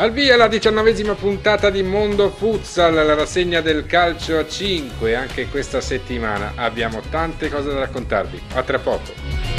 Al via la diciannovesima puntata di Mondo Futsal, la rassegna del calcio a 5. Anche questa settimana abbiamo tante cose da raccontarvi. A tra poco.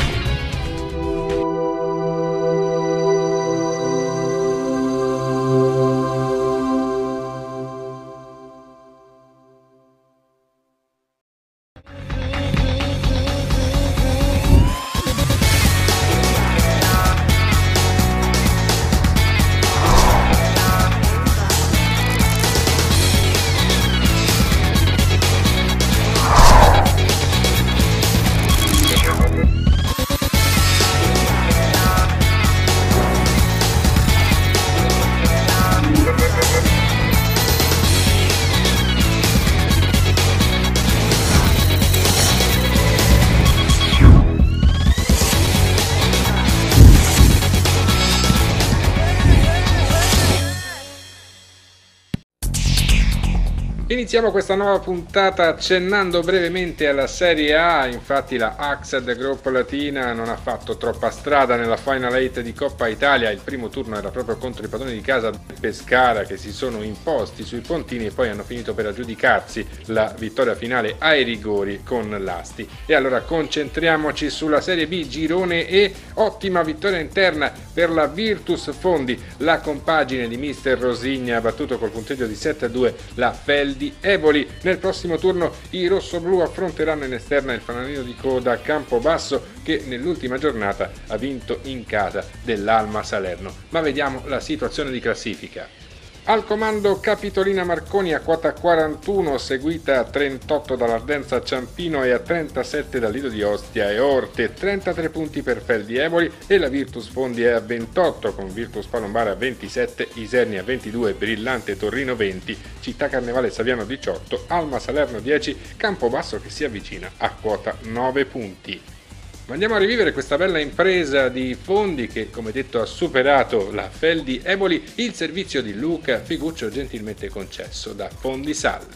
Iniziamo questa nuova puntata accennando brevemente alla Serie A, infatti la Axed Group Latina non ha fatto troppa strada nella Final 8 di Coppa Italia, il primo turno era proprio contro i padroni di casa Pescara che si sono imposti sui pontini e poi hanno finito per aggiudicarsi la vittoria finale ai rigori con l'Asti. E allora concentriamoci sulla Serie B, girone e ottima vittoria interna per la Virtus Fondi, la compagine di Mister Rosigna ha battuto col punteggio di 7-2 la Feldi Eboli. Nel prossimo turno i rossoblù affronteranno in esterna il fanalino di coda Campobasso che nell'ultima giornata ha vinto in casa dell'Alma Salerno. Ma vediamo la situazione di classifica. Al comando Capitolina Marconi a quota 41, seguita a 38 dall'Ardenza Ciampino e a 37 dal Lido di Ostia e Orte, 33 punti per Feldi Eboli e la Virtus Fondi è a 28 con Virtus Palombara a 27, Isernia 22, Brillante Torrino 20, Città Carnevale Saviano 18, Alma Salerno 10, Campobasso che si avvicina a quota 9 punti. Ma andiamo a rivivere questa bella impresa di fondi che, come detto, ha superato la Feldi Eboli, il servizio di Luca Figuccio gentilmente concesso da Fondi Sal.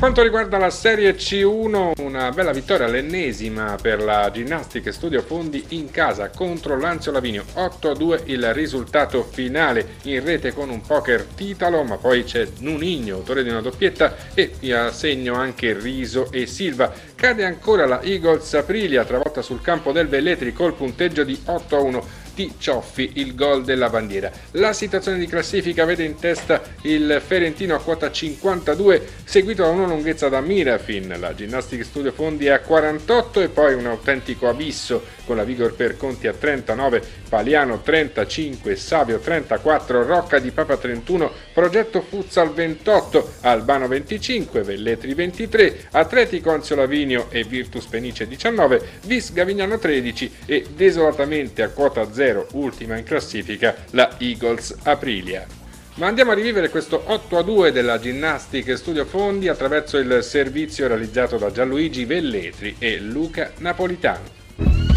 Quanto riguarda la Serie C1, una bella vittoria, l'ennesima per la Ginnastica Studio Fondi in casa contro Lanzio Lavinio. 8-2 il risultato finale in rete con un poker titolo, ma poi c'è Nunigno, autore di una doppietta, e a segno anche Riso e Silva. Cade ancora la Eagles Aprilia, travolta sul campo del Velletri col punteggio di 8-1 di Cioffi il gol della bandiera. La situazione di classifica vede in testa il Ferentino a quota 52, seguito da una lunghezza da Mirafin. La Ginnastica Studio Fondi è a 48 e poi un autentico abisso con la Vigor per Conti a 39, Paliano 35, Savio 34, Rocca di Papa 31, Progetto Futsal 28, Albano 25, Velletri 23, Atletico Anzio Lavinio e Virtus Penice 19, Vis Gavignano 13 e desolatamente a quota 0 0, ultima in classifica, la Eagles Aprilia. Ma andiamo a rivivere questo 8-2 della Ginnastic Studio Fondi attraverso il servizio realizzato da Gianluigi Velletri e Luca Napolitano.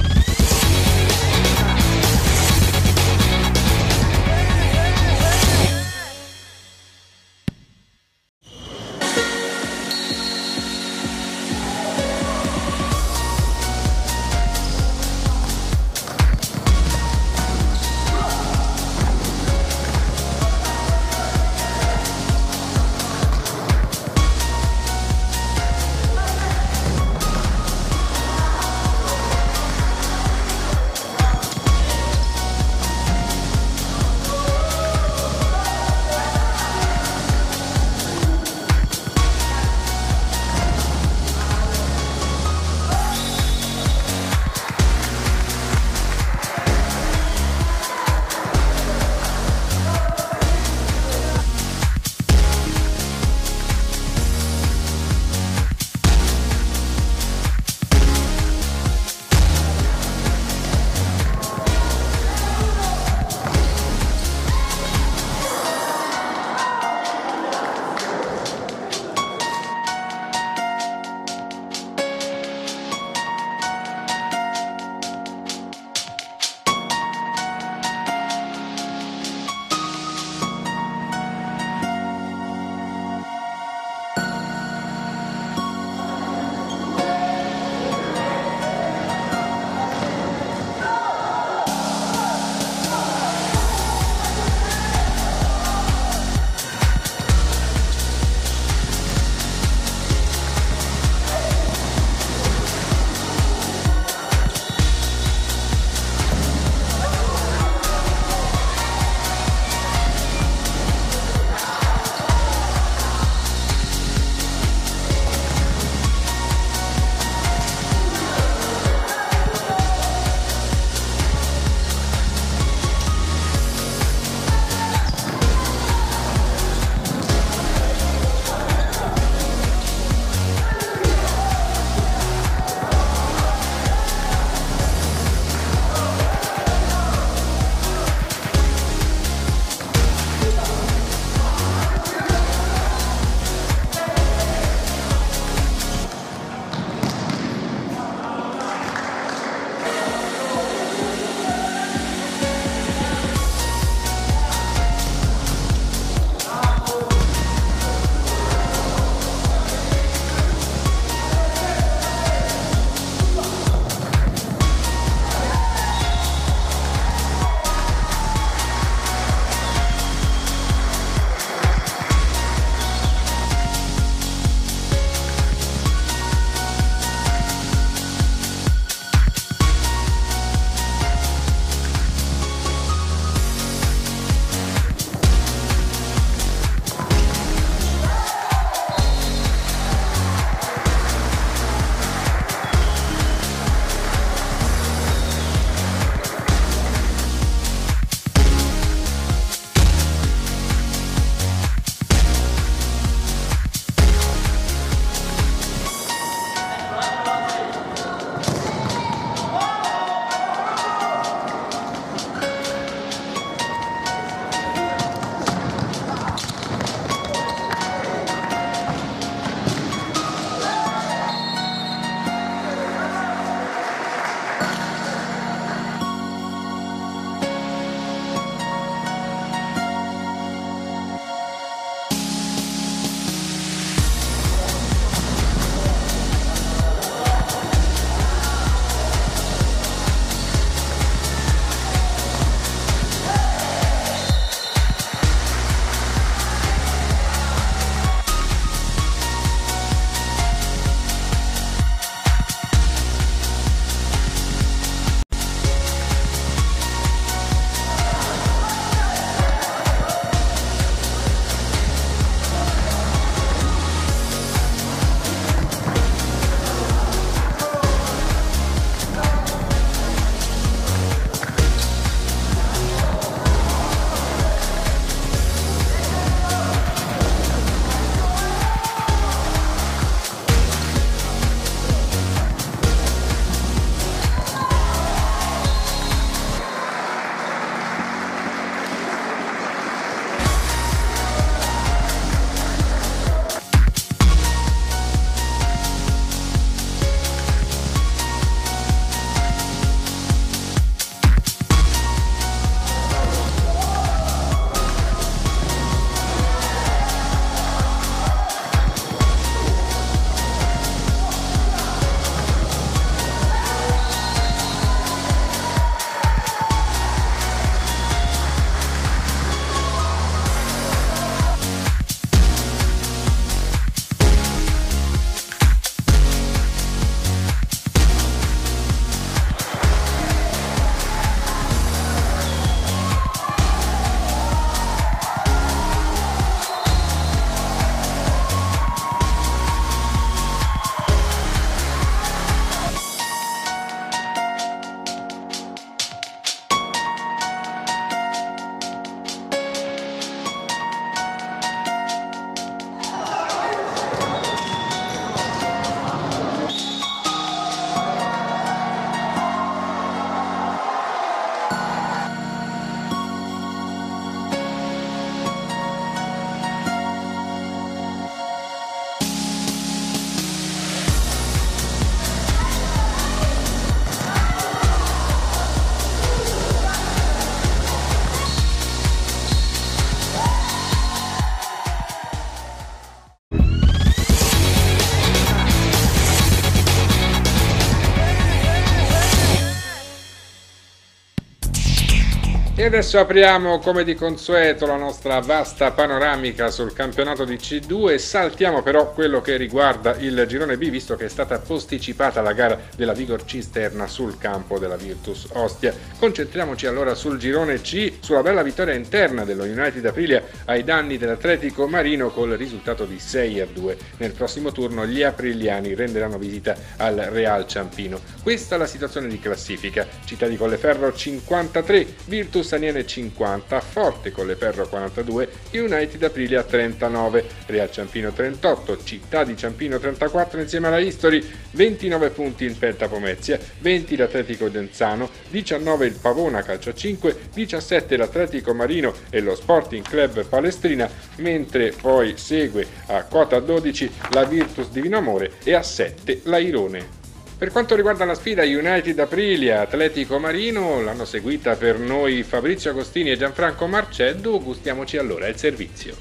E adesso apriamo come di consueto la nostra vasta panoramica sul campionato di C2 saltiamo però quello che riguarda il girone B visto che è stata posticipata la gara della Vigor Cisterna sul campo della Virtus Ostia. Concentriamoci allora sul girone C, sulla bella vittoria interna dello United Aprilia ai danni dell'Atletico Marino col risultato di 6 a 2. Nel prossimo turno gli apriliani renderanno visita al Real Ciampino. Questa è la situazione di classifica. Città di Colleferro 53, Virtus Aniene 50, Forte Colleferro 42, United Aprilia 39, Real Ciampino 38, Città di Ciampino 34 insieme alla History, 29 punti il Penta Pomezia, 20 l'Atletico Denzano, 19 il Pavona Calcio 5, 17 l'Atletico Marino e lo Sporting Club Palestrina, mentre poi segue a quota 12 la Virtus Divino Amore e a 7 la Irone. Per quanto riguarda la sfida United Aprilia Atletico Marino, l'hanno seguita per noi Fabrizio Agostini e Gianfranco Marceddu, gustiamoci allora il servizio.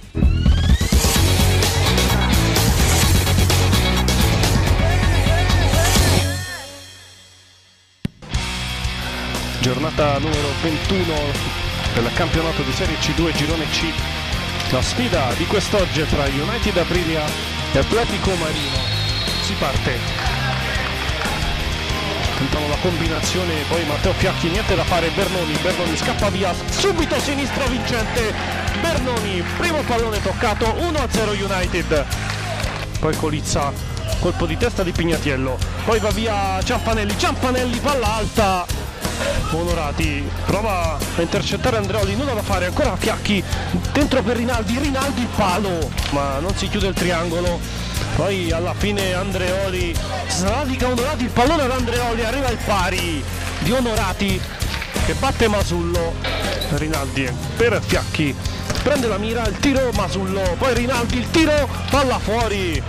Giornata numero 21 del campionato di Serie C2 Girone C. La sfida di quest'oggi tra United Aprilia e Atletico Marino. Si parte tentano la combinazione poi Matteo Fiacchi niente da fare Bernoni Bernoni scappa via subito sinistro vincente Bernoni primo pallone toccato 1-0 United. Poi Colizza colpo di testa di Pignatiello poi va via Ciampanelli Ciampanelli palla alta. Onorati prova a intercettare Andreoli nulla da fare ancora Fiacchi dentro per Rinaldi Rinaldi palo ma non si chiude il triangolo poi alla fine Andreoli sradica Onorati il pallone ad Andreoli arriva il pari di Onorati che batte Masullo. Rinaldi per Fiacchi prende la mira il tiro Masullo poi Rinaldi il tiro palla fuori.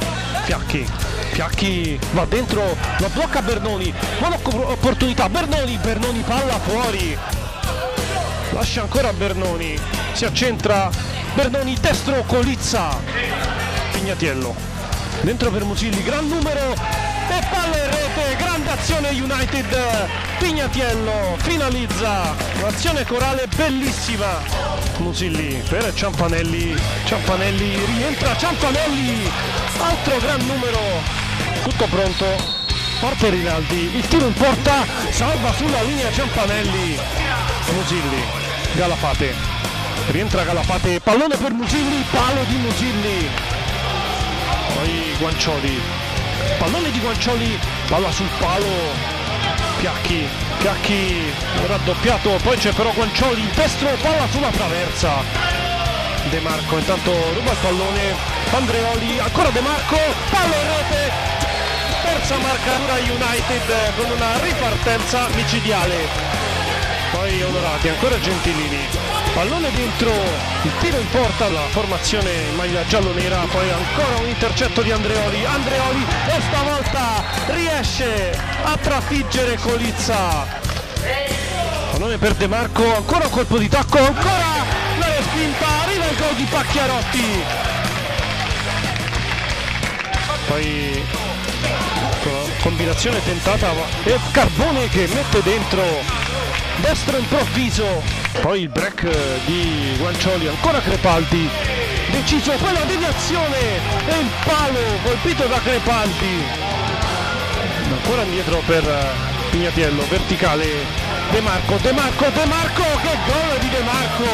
Fiacchi Fiacchi va dentro lo blocca Bernoni buona opportunità Bernoni Bernoni palla fuori. Lascia ancora Bernoni si accentra Bernoni destro Colizza Pignatiello dentro per Musilli, gran numero e palla in rete, grande azione United, Pignatiello finalizza, un'azione corale bellissima, Musilli per Ciampanelli, Ciampanelli rientra Ciampanelli, altro gran numero, tutto pronto, porta Rinaldi, il tiro in porta, salva sulla linea Ciampanelli, Musilli, Galafate, rientra Galafate, pallone per Musilli, palo di Musilli, Guancioli. Pallone di Guancioli palla sul palo. Piacchi Piacchi raddoppiato. Poi c'è però Guancioli il destro palla sulla traversa. De Marco intanto ruba il pallone. Andreoli ancora De Marco palla in rete. Terza marcatura United con una ripartenza micidiale. Poi Onorati ancora Gentilini pallone dentro il tiro in porta la formazione maglia giallo-nera poi ancora un intercetto di Andreoli. Andreoli e stavolta riesce a trafiggere Colizza. Pallone per De Marco ancora un colpo di tacco ancora la respinta arriva il gol di Pacchiarotti. Poi combinazione tentata e Carbone che mette dentro destro improvviso. Poi il break di Guancioli ancora Crepaldi. Deciso poi la deviazione e il palo colpito da Crepaldi. Ancora indietro per Pignatiello verticale. De Marco De Marco De Marco che gol di De Marco.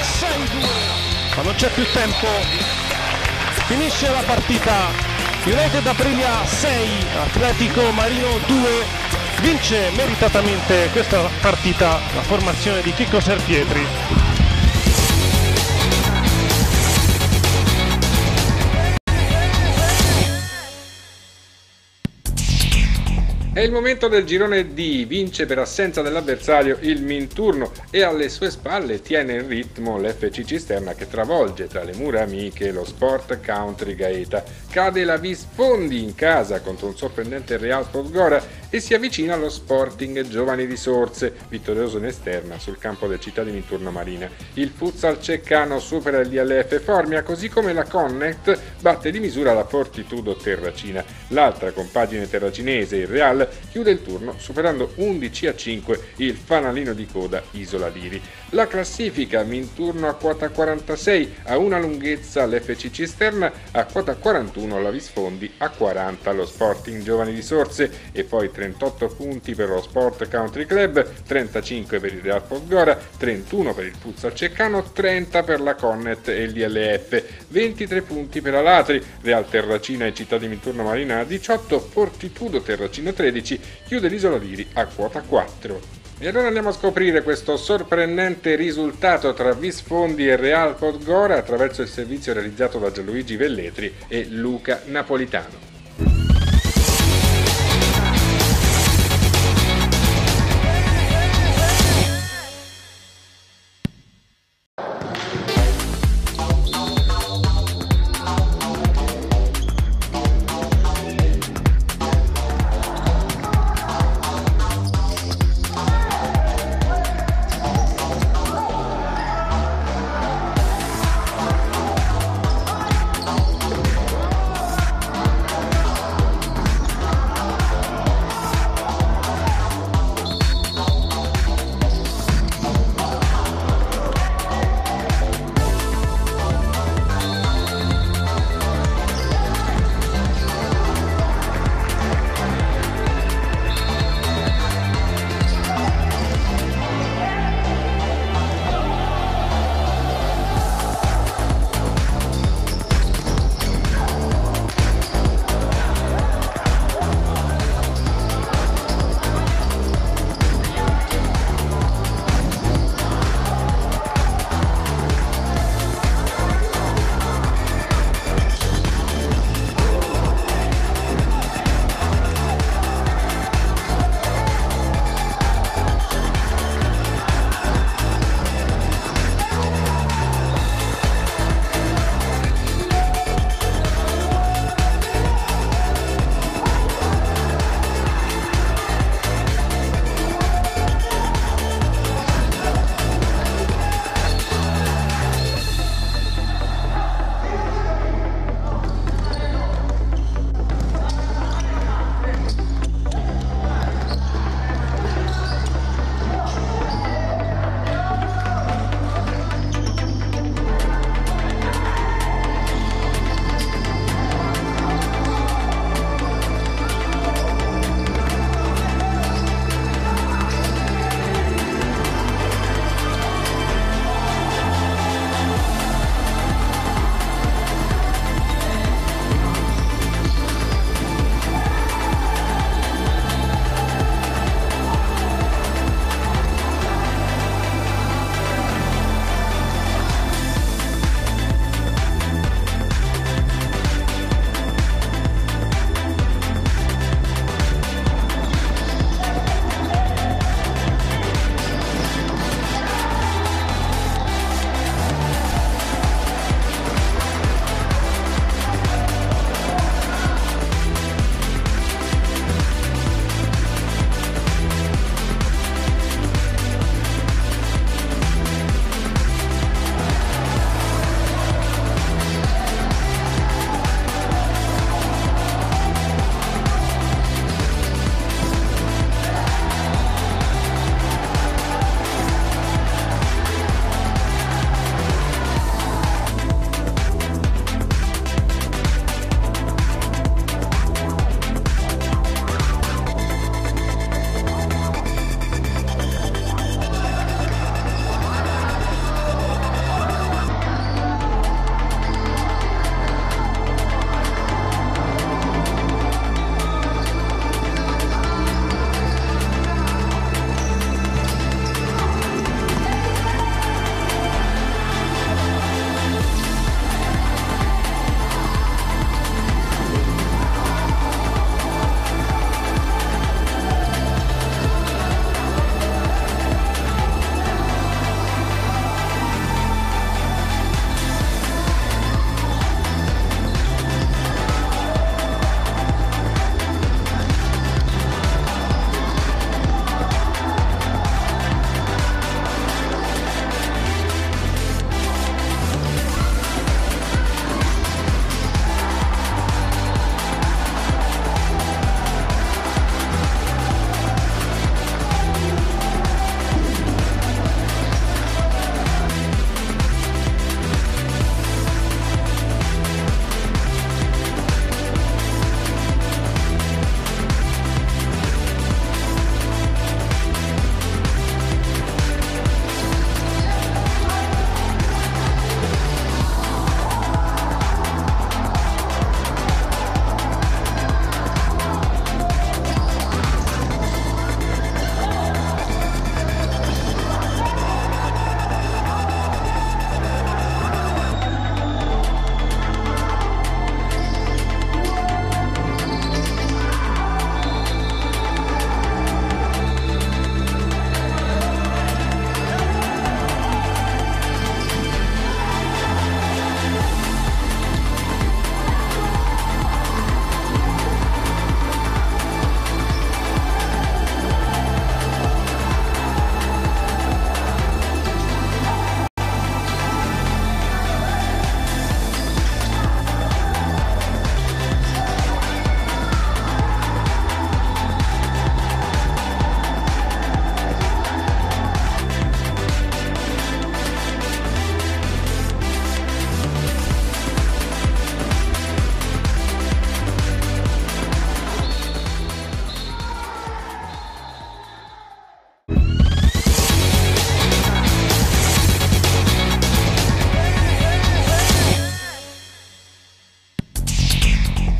6-2 ma non c'è più tempo. Finisce la partita. United Aprilia 6 Atletico Marino 2 vince meritatamente questa partita la formazione di Chicco Serpietri. È il momento del girone D, vince per assenza dell'avversario il Minturno e alle sue spalle tiene in ritmo l'FC Cisterna che travolge tra le mura amiche lo Sport Country Gaeta. Cade la Vispondi in casa contro un sorprendente Real Podgora e si avvicina allo Sporting Giovani di Sorse, vittorioso in esterna sul campo del Città di Minturno Marina. Il futsal ceccano supera il DLF Formia, così come la Connect batte di misura la Fortitudo Terracina. L'altra compagine terracinese, il Real, chiude il turno superando 11 a 5 il fanalino di coda Isola Liri. La classifica Minturno a quota 46 a una lunghezza l'FC Cisterna, a quota 41 la Visfondi, a 40 lo Sporting Giovani di Sorse e poi 38 punti per lo Sport Country Club, 35 per il Real Podgora, 31 per il Futsal Ceccano, 30 per la Connet e il DLF, 23 punti per Alatri, Real Terracina e Città di Minturno Marina a 18, Fortitudo Terracina 13, chiude l'Isola Liri a quota 4. E allora andiamo a scoprire questo sorprendente risultato tra Visfondi e Real Podgora attraverso il servizio realizzato da Gianluigi Velletri e Luca Napolitano.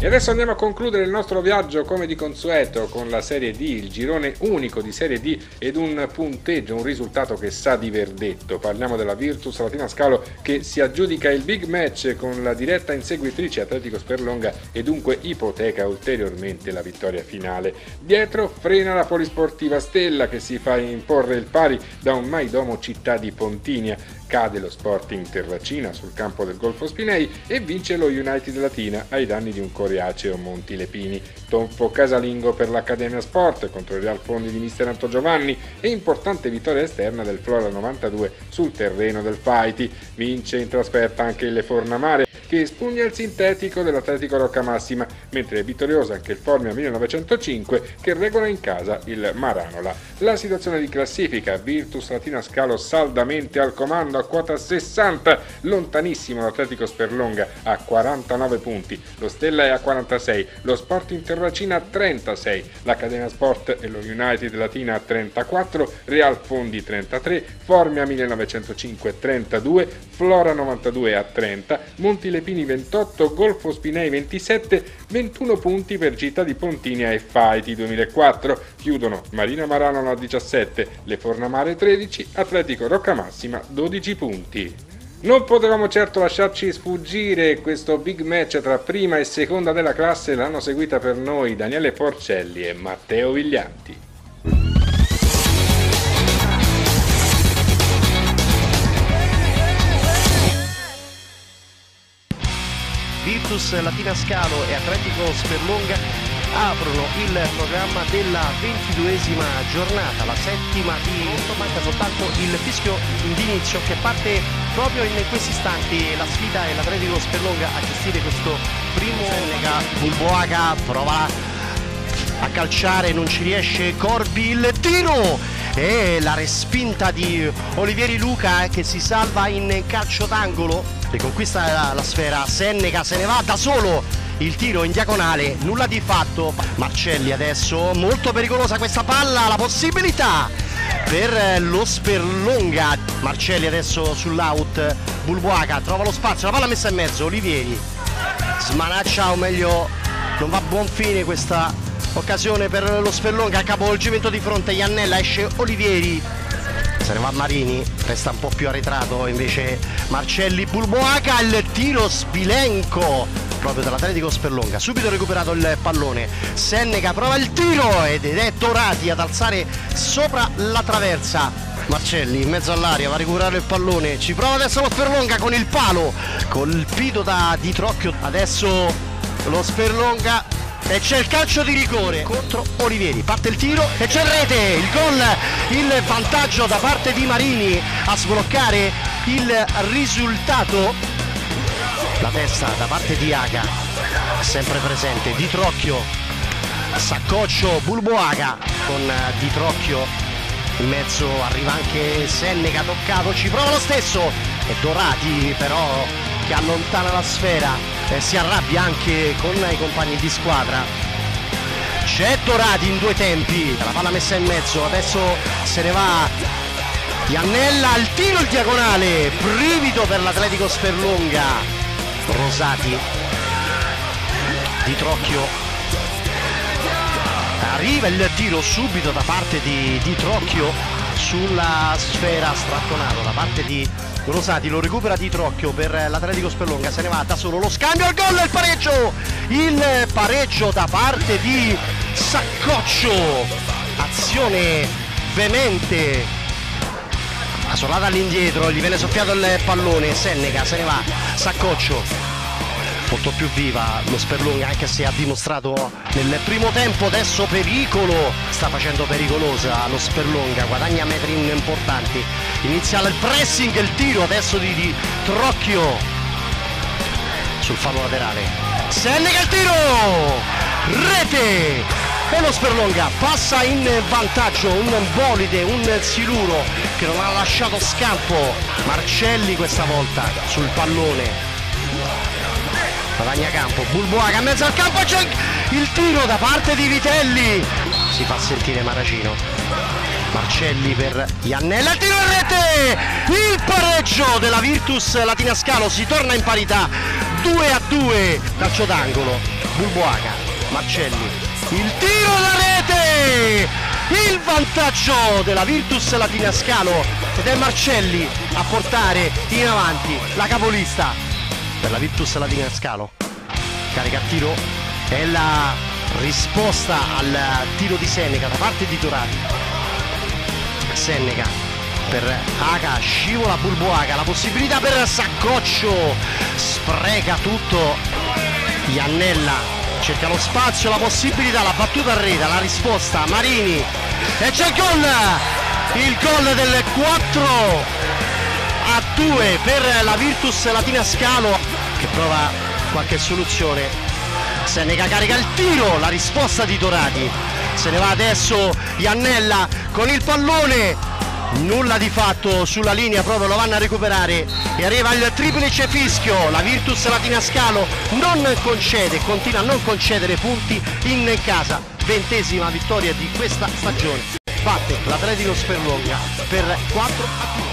Adesso andiamo a concludere il nostro viaggio come di consueto con la Serie D, il girone unico di Serie D ed un punteggio, un risultato che sa di verdetto. Parliamo della Virtus Latina Scalo che si aggiudica il big match con la diretta inseguitrice Atletico Sperlonga e dunque ipoteca ulteriormente la vittoria finale. Dietro frena la Polisportiva Stella che si fa imporre il pari da un Maidomo città di Pontinia cade lo Sporting Terracina sul campo del Golfo Spinei e vince lo United Latina ai danni di un coriaceo Monti Lepini. Tonfo casalingo per l'Accademia Sport contro il Real Fondi di Mister Anto Giovanni e importante vittoria esterna del Flora 92 sul terreno del Faiti. Vince in trasferta anche il Fornamare che espugna il sintetico dell'Atletico Rocca Massima, mentre è vittoriosa anche il Formia 1905 che regola in casa il Maranola. La situazione di classifica, Virtus Latina Scalo saldamente al comando a quota 60, lontanissimo l'Atletico Sperlonga a 49 punti, lo Stella è a 46, lo Sport Interracina a 36, l'Accademia Sport e lo United Latina a 34, Real Fondi 33, Formia 1905 32, Flora 92 a 30, Monti Lepini 28, Golfo Spinei 27, 21 punti per Città di Pontinia e Faiti 2004, chiudono Marina Marano a 17, Le Fornamare 13, Atletico Roccamassima 12 punti. Non potevamo certo lasciarci sfuggire questo big match tra prima e seconda della classe, l'hanno seguita per noi Daniele Porcelli e Matteo Viglianti. Virtus Latina Scalo e Atletico Sperlonga aprono il programma della ventiduesima giornata, la settima di molto manca soltanto il fischio d'inizio che parte proprio in questi istanti. La sfida è l'Atletico Sperlonga a gestire questo primo Seneca, Bulboaga prova a calciare, non ci riesce. Corbi, il tiro e la respinta di Olivieri Luca eh, che si salva in calcio d'angolo riconquista la, la sfera Seneca se ne va da solo il tiro in diagonale, nulla di fatto. Marcelli adesso, molto pericolosa questa palla, la possibilità per lo Sperlonga. Marcelli adesso sull'out, Bulbuaca trova lo spazio, la palla messa in mezzo, Olivieri smanaccia o meglio non va a buon fine questa occasione per lo Sperlonga, capovolgimento di fronte, Iannella esce Olivieri se ne va Marini, resta un po' più arretrato invece Marcelli Bulboaca, il tiro Spilenco proprio dall'Atletico Sperlonga. Subito recuperato il pallone. Senneca prova il tiro ed è Dorati ad alzare sopra la traversa. Marcelli in mezzo all'aria va a recuperare il pallone. Ci prova adesso lo Sperlonga con il palo. Colpito da Di Trocchio. Adesso lo Sperlonga e c'è il calcio di rigore contro Olivieri. Parte il tiro e c'è il rete il gol il vantaggio da parte di Marini a sbloccare il risultato. La testa da parte di Aga sempre presente. Di Trocchio Saccoccio Bulboaga. Con eh, Di Trocchio in mezzo arriva anche Senneca toccato. Ci prova lo stesso. E Dorati però che allontana la sfera e si arrabbia anche con i compagni di squadra. C'è Dorati in due tempi. La palla messa in mezzo. Adesso se ne va Iannella. Al tiro il diagonale. Brivido per l'Atletico Sperlonga. Rosati. Di Trocchio. Arriva il tiro subito da parte di, di Trocchio sulla sfera strattonato da parte di Rosati lo recupera di Trocchio per l'Atletico Spellonga se ne va da solo lo scambio al gol il pareggio! Il pareggio da parte di Saccoccio! Azione veemente! La solata all'indietro, gli viene soffiato il pallone, Senneca se ne va, Saccoccio molto più viva. Lo Sperlunga anche se ha dimostrato nel primo tempo adesso pericolo. Sta facendo pericolosa lo Sperlunga guadagna metri importanti. Inizia il pressing il tiro adesso di, di Trocchio sul fallo laterale. Senneca il tiro! Rete! E lo Sperlonga passa in vantaggio un bolide, un siluro che non ha lasciato scampo. Marcelli questa volta sul pallone guadagna campo, Bulboaga in mezzo al campo c'è il tiro da parte di Vitelli. Si fa sentire Maracino. Marcelli per Iannella, il tiro in rete. Il pareggio della Virtus Latina Scalo si torna in parità. 2 a 2 calcio d'angolo. Bulboaga, Marcelli, il tiro alla rete! Il vantaggio della Virtus Latina Scalo ed è Marcelli a portare in avanti la capolista per la Virtus Latina Scalo. Carica a tiro, è la risposta al tiro di Seneca da parte di Dorati. Seneca per Aga, scivola Bulboaga, la possibilità per Saccoccio, spreca tutto Iannella cerca lo spazio, la possibilità, la battuta a rete, la risposta Marini e c'è il gol il gol del 4 a 2 per la Virtus Latina Scalo che prova qualche soluzione. Seneca carica il tiro la risposta di Dorati. Se ne va adesso Iannella con il pallone. Nulla di fatto sulla linea proprio lo vanno a recuperare. E arriva il triplice fischio. La Virtus Latina Scalo non concede continua a non concedere punti in casa. Ventesima vittoria di questa stagione. Batte l'Atletico Sperlonga per 4 a 2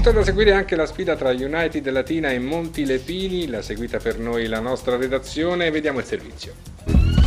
Tutta da seguire anche la sfida tra United Latina e Monti Lepini, l'ha seguita per noi la nostra redazione, vediamo il servizio.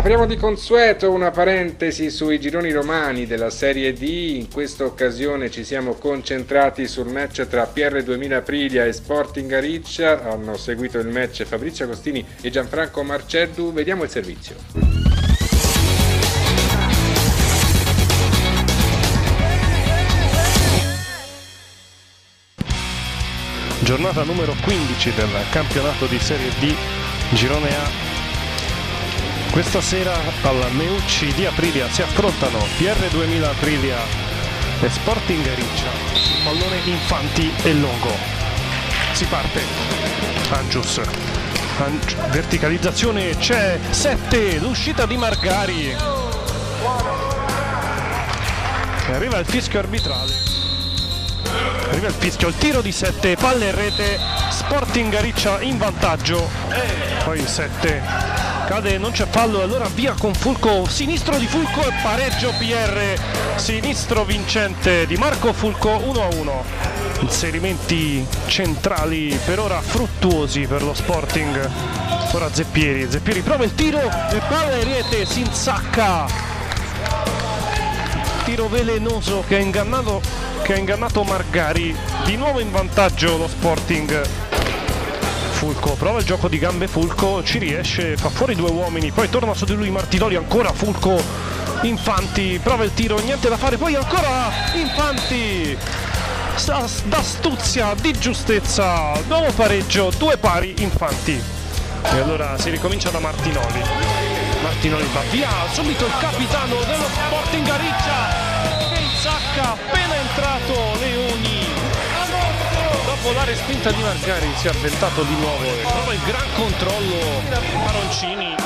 Apriamo di consueto una parentesi sui gironi romani della Serie D. In questa occasione ci siamo concentrati sul match tra PR 2000 Aprilia e Sporting Ariccia. Hanno seguito il match Fabrizio Agostini e Gianfranco Marceddu. Vediamo il servizio. Giornata numero 15 del campionato di Serie D, Girone A questa sera alla Meucci di Aprilia si affrontano PR2000 Aprilia e Sporting Riccia, pallone Infanti e Longo. Si parte, Angius, Angi, verticalizzazione c'è, 7, l'uscita di Margari. E arriva il fischio arbitrale. Arriva il fischio, il tiro di 7, palle in rete, Sporting Riccia in vantaggio. Poi 7 cade, non c'è fallo, allora via con Fulco, sinistro di Fulco e pareggio PR, sinistro vincente di Marco Fulco 1-1. Inserimenti centrali per ora fruttuosi per lo Sporting. Ora Zeppieri, Zeppieri prova il tiro e palla in rete, si insacca. Tiro velenoso che ha ingannato, che ha ingannato Margari, di nuovo in vantaggio lo Sporting Fulco, prova il gioco di gambe Fulco, ci riesce, fa fuori due uomini, poi torna su di lui Martinoli, ancora Fulco, Infanti, prova il tiro, niente da fare, poi ancora Infanti, d'astuzia, di giustezza, nuovo pareggio, due pari Infanti. E allora si ricomincia da Martinoli. Martinoli va via, subito il capitano dello Sporting Gariccia dopo la respinta di Margari si è avventato di nuovo e prova il gran controllo Maroncini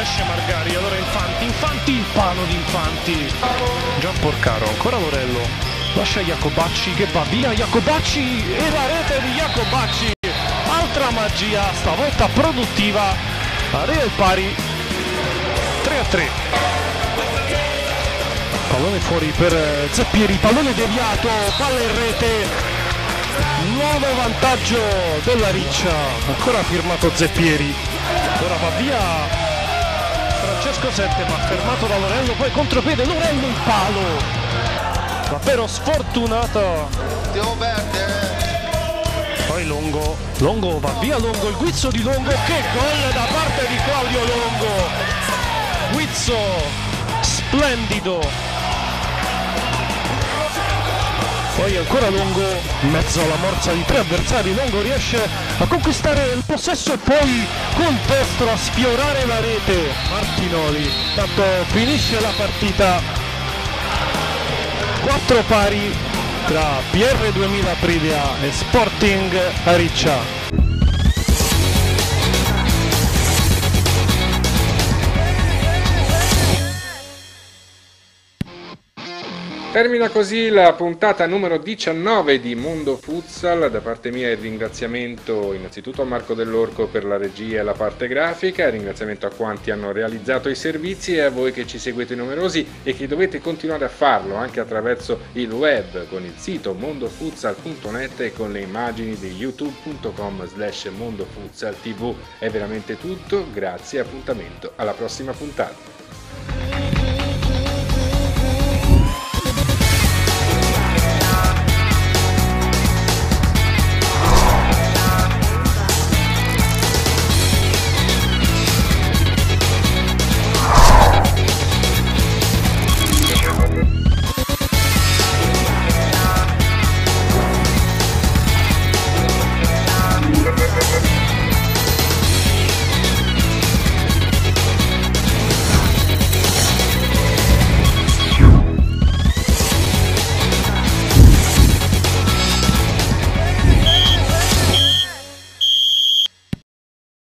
esce Margari allora Infanti. Infanti il palo di Infanti. Gian Porcaro ancora Lorello. Lascia Jacobacci che va via Jacobacci e la rete di Jacobacci altra magia stavolta produttiva. Arriva il pari. 3 a 3 pallone fuori per Zappieri pallone deviato palla in rete nuovo vantaggio della Riccia ancora firmato Zeppieri ora va via Francesco Sette ma fermato da Lorello poi contropiede Lorello il palo. Davvero sfortunato poi Longo Longo va via Longo il guizzo di Longo che gol da parte di Claudio Longo. Guizzo splendido poi ancora Longo in mezzo alla morsa di tre avversari Longo riesce a conquistare il possesso e poi con destro a sfiorare la rete. Martinoli tanto finisce la partita. 4 pari tra PR 2000 Aprilia e Sporting Ariccia Termina così la puntata numero 19 di Mondo Futsal. Da parte mia il ringraziamento innanzitutto a Marco Dell'Orco per la regia e la parte grafica, ringraziamento a quanti hanno realizzato i servizi e a voi che ci seguite numerosi e che dovete continuare a farlo anche attraverso il web con il sito mondofutsal.net e con le immagini di youtube.com slash mondofutsal tv. È veramente tutto, grazie e appuntamento alla prossima puntata.